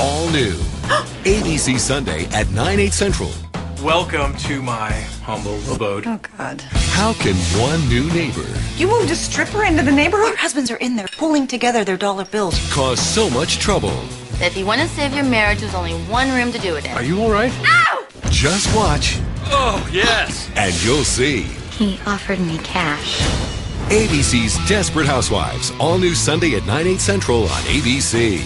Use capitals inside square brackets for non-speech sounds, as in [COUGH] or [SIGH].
All new. [GASPS] ABC Sunday at 9, 8 central. Welcome to my humble abode. Oh, God. How can one new neighbor You moved a stripper into the neighborhood? Our husbands are in there pulling together their dollar bills. cause so much trouble? If you want to save your marriage, there's only one room to do it in. Are you alright? No. Just watch Oh, yes. and you'll see. He offered me cash. ABC's Desperate Housewives. All new Sunday at 9, 8 central on ABC.